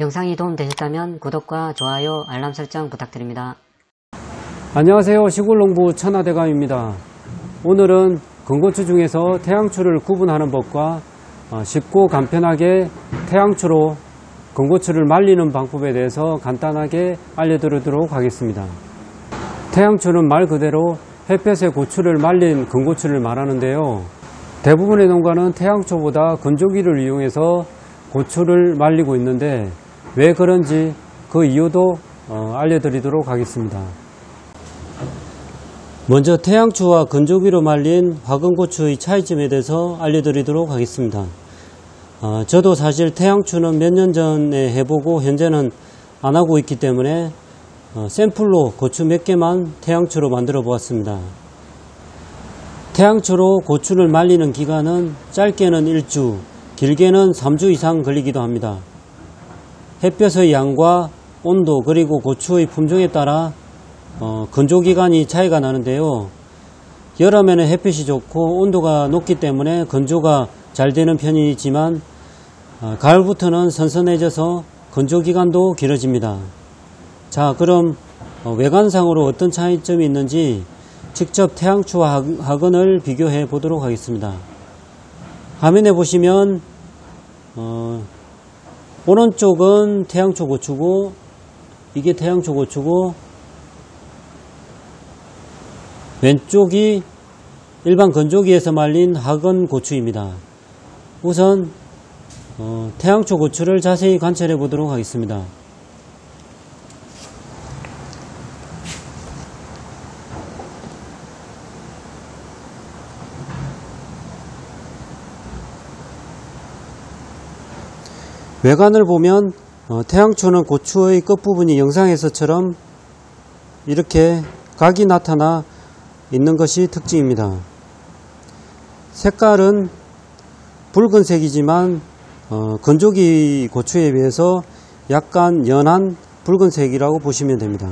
영상이 도움되셨다면 구독과 좋아요, 알람 설정 부탁드립니다. 안녕하세요. 시골농부 천하대감입니다. 오늘은 건고추 중에서 태양초를 구분하는 법과 어, 쉽고 간편하게 태양초로 건고추를 말리는 방법에 대해서 간단하게 알려드리도록 하겠습니다. 태양초는 말 그대로 햇볕에 고추를 말린 건고추를 말하는데요. 대부분의 농가는 태양초보다 건조기를 이용해서 고추를 말리고 있는데 왜 그런지 그 이유도 어, 알려드리도록 하겠습니다. 먼저 태양초와 건조기로 말린 화건고추의 차이점에 대해서 알려드리도록 하겠습니다. 어, 저도 사실 태양초는 몇 년 전에 해보고 현재는 안 하고 있기 때문에 어, 샘플로 고추 몇 개만 태양초로 만들어 보았습니다. 태양초로 고추를 말리는 기간은 짧게는 1주, 길게는 3주 이상 걸리기도 합니다. 햇볕의 양과 온도 그리고 고추의 품종에 따라 어, 건조기간이 차이가 나는데요. 여름에는 햇빛이 좋고 온도가 높기 때문에 건조가 잘 되는 편이지만 어, 가을부터는 선선해져서 건조기간도 길어집니다. 자 그럼 어, 외관상으로 어떤 차이점이 있는지 직접 태양초와 학원을 비교해 보도록 하겠습니다. 화면에 보시면 어, 오른쪽은 태양초 고추고 이게 태양초 고추고 왼쪽이 일반 건조기에서 말린 학원 고추입니다. 우선 어, 태양초 고추를 자세히 관찰해 보도록 하겠습니다. 외관을 보면 어, 태양초는 고추의 끝부분이 영상에서처럼 이렇게 각이 나타나 있는 것이 특징입니다. 색깔은 붉은색이지만 어, 건조기 고추에 비해서 약간 연한 붉은색이라고 보시면 됩니다.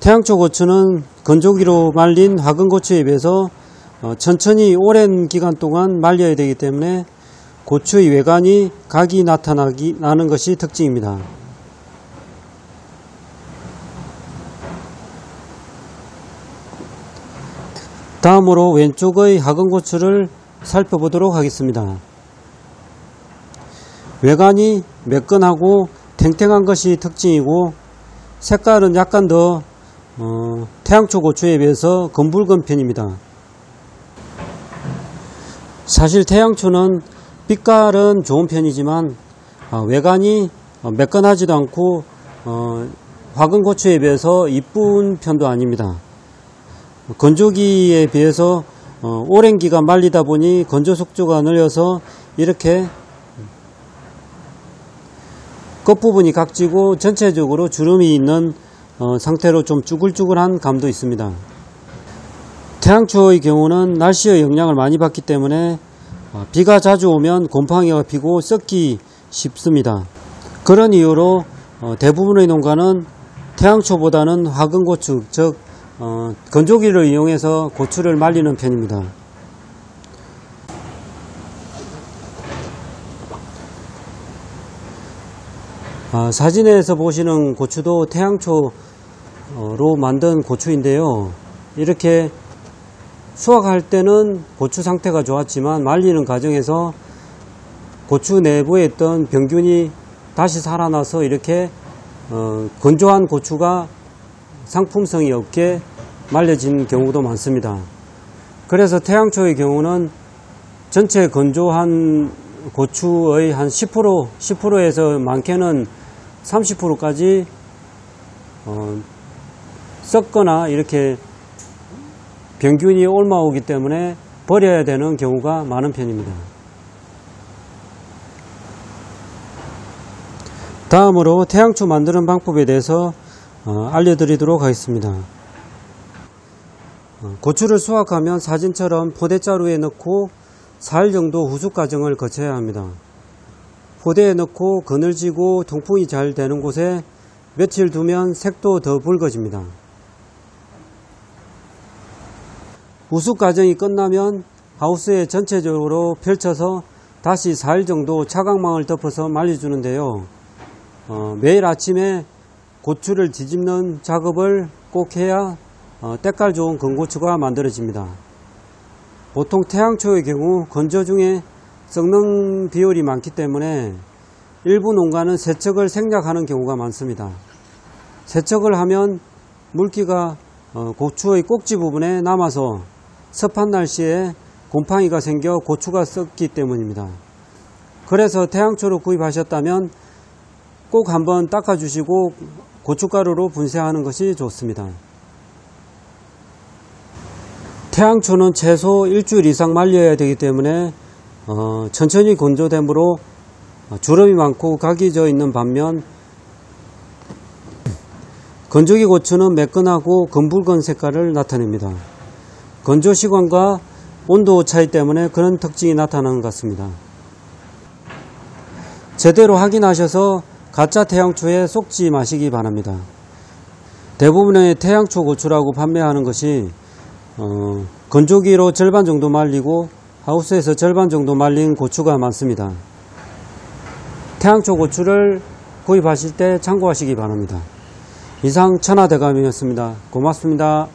태양초 고추는 건조기로 말린 화근 고추에 비해서 어, 천천히 오랜 기간 동안 말려야 되기 때문에 고추의 외관이 각이 나타나기 나는 것이 특징입니다. 다음으로 왼쪽의 학원고추를 살펴보도록 하겠습니다. 외관이 매끈하고 탱탱한 것이 특징이고 색깔은 약간 더 어, 태양초 고추에 비해서 검붉은 편입니다. 사실 태양초는 빛깔은 좋은 편이지만 어, 외관이 어, 매끈하지도 않고 어, 화근 고추에 비해서 이쁜 편도 아닙니다. 건조기에 비해서 어, 오랜 기간 말리다 보니 건조 속도가 늘려서 이렇게 끝부분이 각지고 전체적으로 주름이 있는 어, 상태로 좀 쭈글쭈글한 감도 있습니다. 태양초의 경우는 날씨의 영향을 많이 받기 때문에 어, 비가 자주 오면 곰팡이가 피고 썩기 쉽습니다. 그런 이유로 어, 대부분의 농가는 태양초보다는 화근고추 즉 어, 건조기를 이용해서 고추를 말리는 편입니다. 아, 사진에서 보시는 고추도 태양초로 만든 고추인데요. 이렇게 수확할 때는 고추 상태가 좋았지만 말리는 과정에서 고추 내부에 있던 병균이 다시 살아나서 이렇게 어, 건조한 고추가 상품성이 없게 말려진 경우도 많습니다. 그래서 태양초의 경우는 전체 건조한 고추의 한 10%, 10%에서 많게는 30%까지 어, 썩거나 이렇게 병균이 옮아오기 때문에 버려야 되는 경우가 많은 편입니다. 다음으로 태양초 만드는 방법에 대해서 어, 알려드리도록 하겠습니다. 어, 고추를 수확하면 사진처럼 포대자루에 넣고 4일 정도 후숙 과정을 거쳐야 합니다. 포대에 넣고 그늘지고 통풍이 잘 되는 곳에 며칠 두면 색도 더 붉어집니다. 후숙 과정이 끝나면 하우스에 전체적으로 펼쳐서 다시 4일 정도 차광망을 덮어서 말려주는데요. 어, 매일 아침에 고추를 뒤집는 작업을 꼭 해야 어, 때깔 좋은 건고추가 만들어집니다. 보통 태양초의 경우 건조 중에 썩는 비율이 많기 때문에 일부 농가는 세척을 생략하는 경우가 많습니다. 세척을 하면 물기가 어, 고추의 꼭지 부분에 남아서 습한 날씨에 곰팡이가 생겨 고추가 썩기 때문입니다. 그래서 태양초를 구입하셨다면 꼭 한번 닦아주시고 고춧가루로 분쇄하는 것이 좋습니다. 태양초는 최소 일주일 이상 말려야 되기 때문에 어, 천천히 건조됨으로 주름이 많고 각이 져 있는 반면 건조기 고추는 매끈하고 검붉은 색깔을 나타냅니다. 건조 시간과 온도 차이 때문에 그런 특징이 나타나는 것 같습니다. 제대로 확인하셔서 가짜 태양초에 속지 마시기 바랍니다. 대부분의 태양초 고추라고 판매하는 것이 어, 건조기로 절반 정도 말리고 하우스에서 절반 정도 말린 고추가 많습니다. 태양초 고추를 구입하실 때 참고하시기 바랍니다. 이상 천하대감이었습니다. 고맙습니다.